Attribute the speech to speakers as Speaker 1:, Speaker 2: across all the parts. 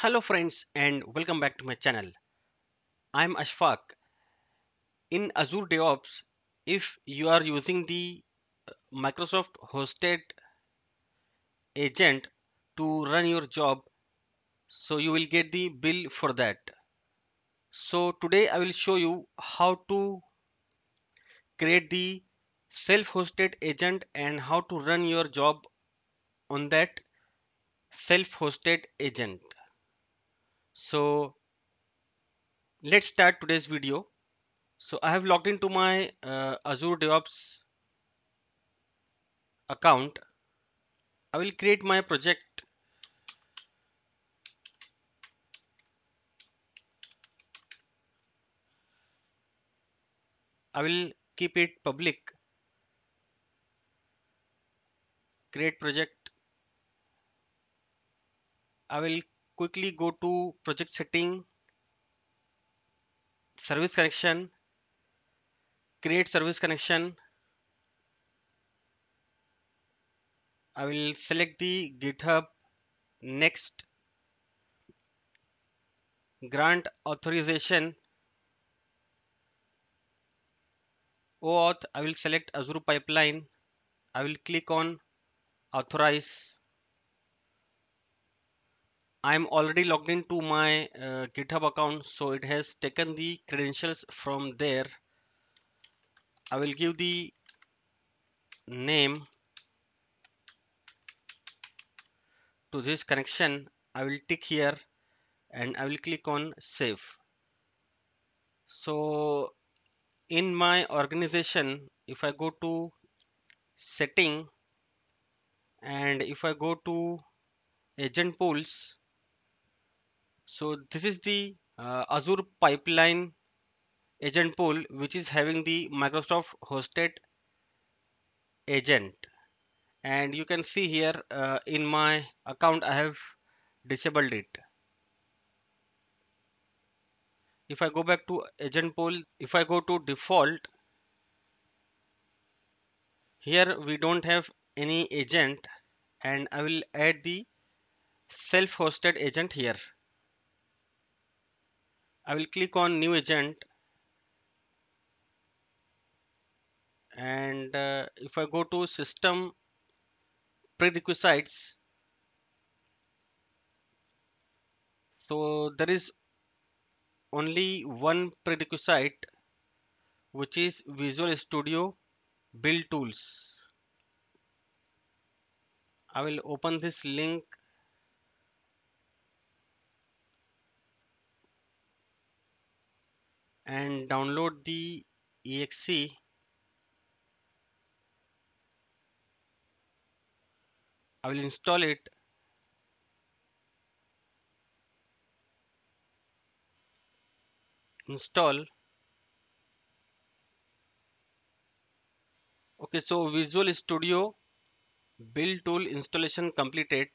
Speaker 1: Hello friends and welcome back to my channel. I'm Ashfaque. In Azure DevOps, if you are using the uh, Microsoft hosted agent to run your job, so you will get the bill for that. So today I will show you how to create the self-hosted agent and how to run your job on that self-hosted agent. So let's start today's video. So I have logged into my uh, Azure DevOps account. I will create my project. I will keep it public. Create project. I will quickly go to project setting, service connection, create service connection. I will select the github next grant authorization. OAuth I will select Azure pipeline. I will click on authorize I am already logged into my uh, github account so it has taken the credentials from there. I will give the name to this connection. I will tick here and I will click on save. So in my organization if I go to setting and if I go to agent pools so this is the uh, Azure pipeline agent pool which is having the Microsoft hosted agent. And you can see here uh, in my account I have disabled it. If I go back to agent pool if I go to default here we don't have any agent and I will add the self-hosted agent here I will click on new agent. And uh, if I go to system prerequisites so there is only one prerequisite which is Visual Studio build tools. I will open this link and download the exe. I will install it. Install. Okay so Visual Studio build tool installation completed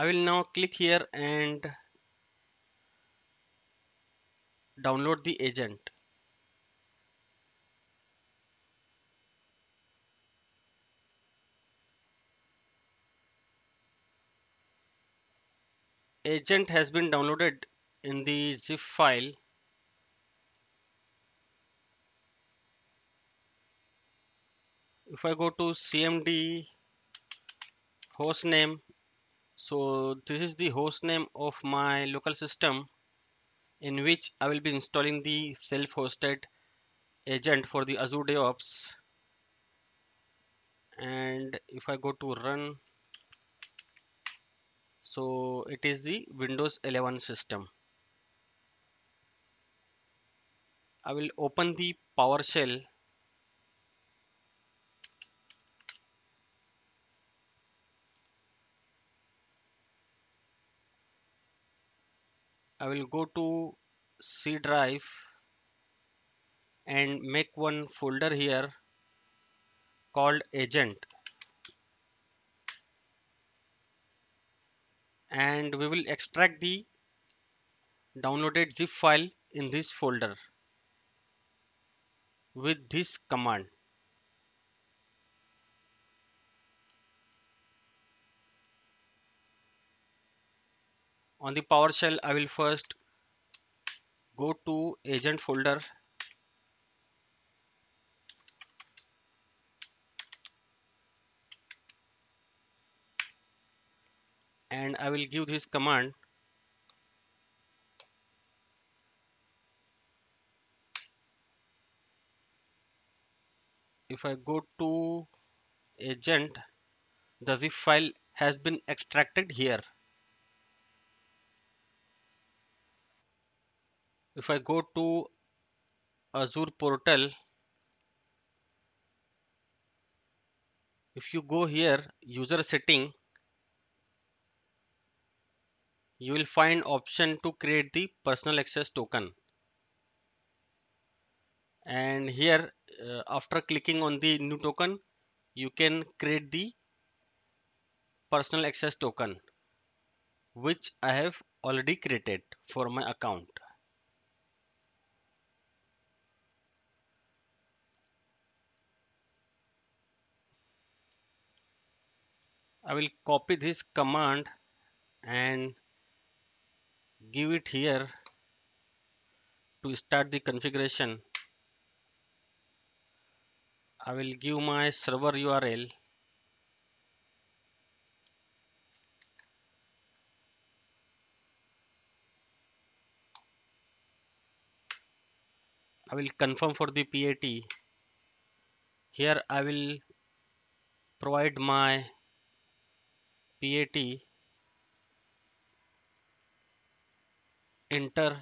Speaker 1: I will now click here and download the agent. Agent has been downloaded in the zip file. If I go to cmd hostname so this is the hostname of my local system in which I will be installing the self-hosted agent for the Azure DevOps. And if I go to run so it is the Windows 11 system. I will open the PowerShell I will go to C drive and make one folder here called agent. And we will extract the downloaded zip file in this folder with this command on the PowerShell I will first go to agent folder. And I will give this command. If I go to agent the zip file has been extracted here if I go to Azure portal if you go here user setting you will find option to create the personal access token. And here uh, after clicking on the new token you can create the personal access token which I have already created for my account I will copy this command and give it here to start the configuration. I will give my server URL I will confirm for the PAT here I will provide my PAT enter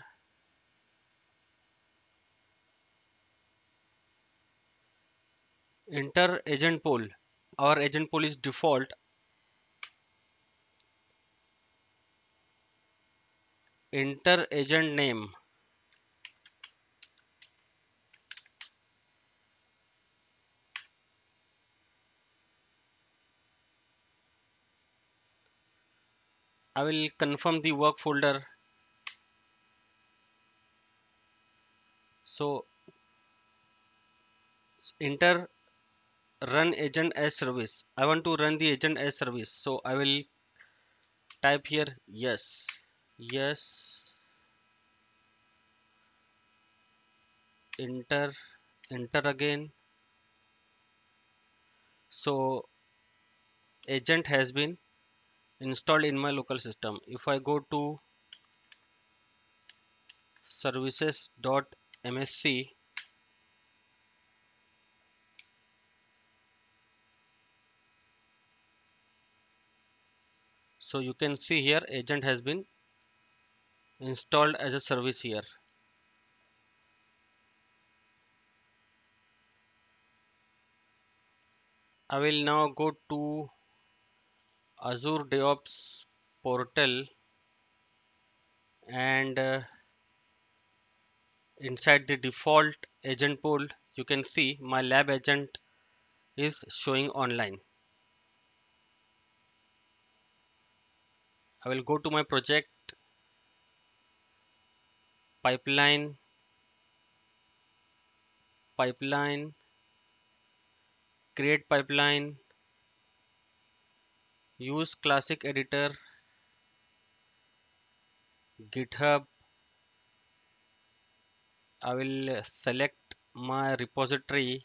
Speaker 1: enter agent pool. Our agent pool is default. Enter agent name I will confirm the work folder. So enter run agent as service. I want to run the agent as service. So I will type here yes yes. Enter enter again. So agent has been installed in my local system. If I go to services.msc so you can see here agent has been installed as a service here. I will now go to Azure DevOps portal and uh, inside the default agent pool you can see my lab agent is showing online. I will go to my project pipeline pipeline create pipeline use classic editor github. I will select my repository.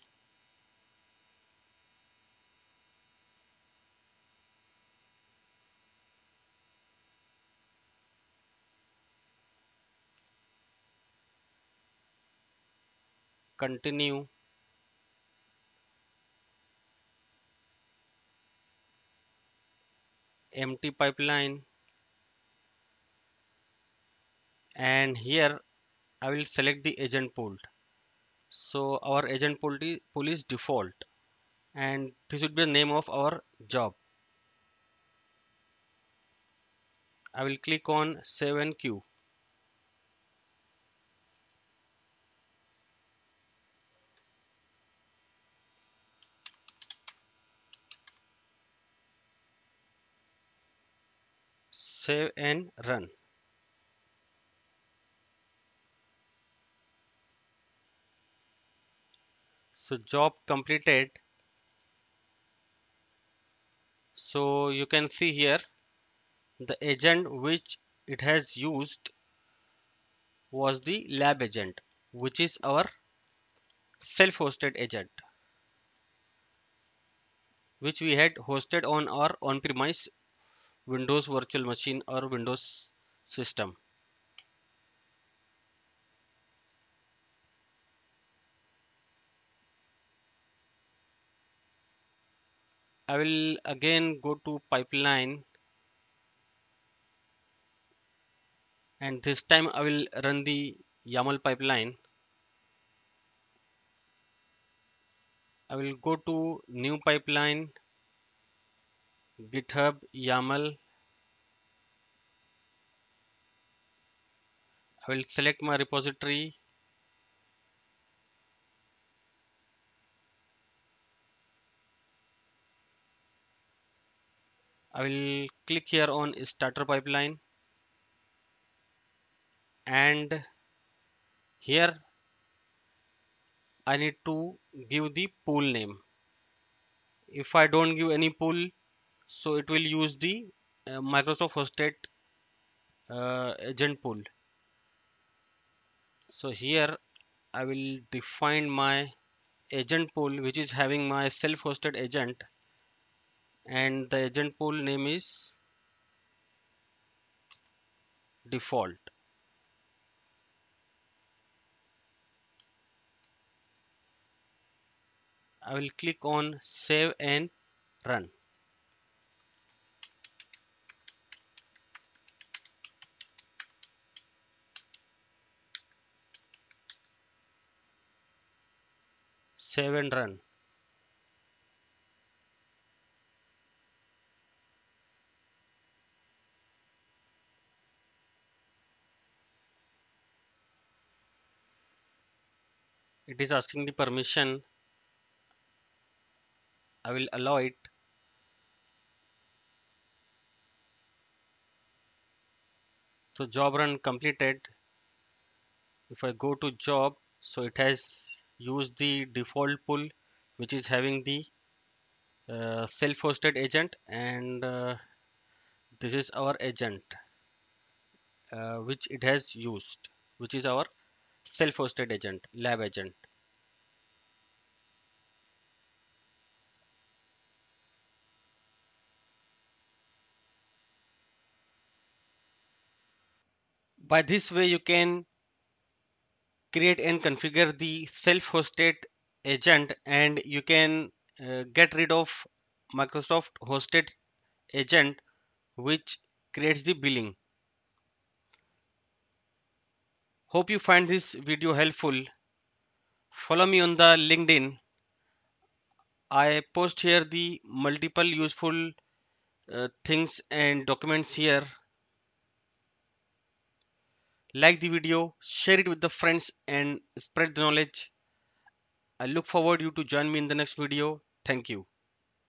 Speaker 1: Continue empty pipeline. And here I will select the agent pool so our agent pool, pool is default. And this would be the name of our job. I will click on save and queue save and run. So job completed. So you can see here the agent which it has used was the lab agent which is our self-hosted agent which we had hosted on our on-premise Windows virtual machine or Windows system. I will again go to pipeline and this time I will run the YAML pipeline. I will go to new pipeline github YAML I will select my repository I will click here on starter pipeline and here I need to give the pool name if I don't give any pool so it will use the uh, Microsoft hosted uh, agent pool. So here I will define my agent pool which is having my self-hosted agent. And the agent pool name is default. I will click on save and run save and run. It is asking the permission. I will allow it. So job run completed. If I go to job so it has used the default pool which is having the uh, self-hosted agent and uh, this is our agent uh, which it has used which is our self-hosted agent lab agent. By this way you can create and configure the self-hosted agent and you can uh, get rid of Microsoft hosted agent which creates the billing. Hope you find this video helpful. Follow me on the linkedin. I post here the multiple useful uh, things and documents here like the video share it with the friends and spread the knowledge. I look forward you to join me in the next video. Thank you